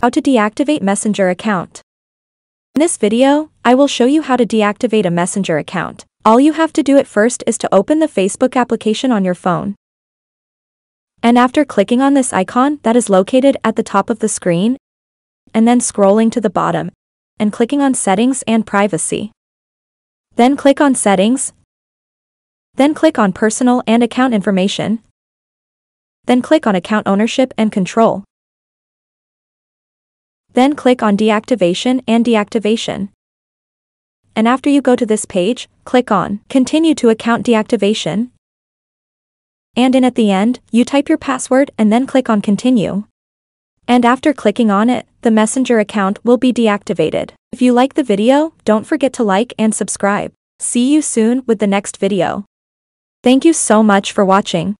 How to deactivate Messenger account. In this video, I will show you how to deactivate a Messenger account. All you have to do at first is to open the Facebook application on your phone. And after clicking on this icon that is located at the top of the screen, and then scrolling to the bottom, and clicking on Settings and Privacy. Then click on Settings, then click on Personal and Account Information, then click on Account Ownership and Control. Then click on Deactivation and Deactivation. And after you go to this page, click on Continue to Account Deactivation. And in at the end, you type your password and then click on Continue. And after clicking on it, the Messenger account will be deactivated. If you like the video, don't forget to like and subscribe. See you soon with the next video. Thank you so much for watching.